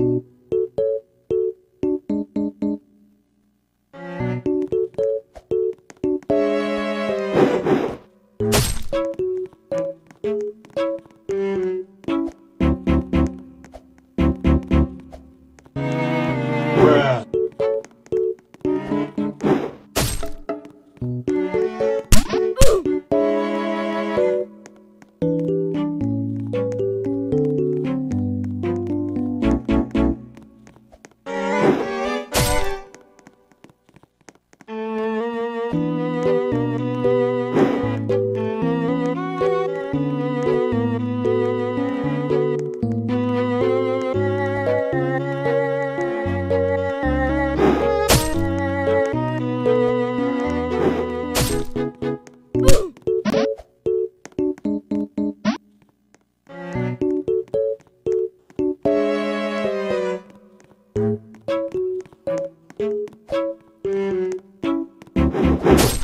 Música Música you.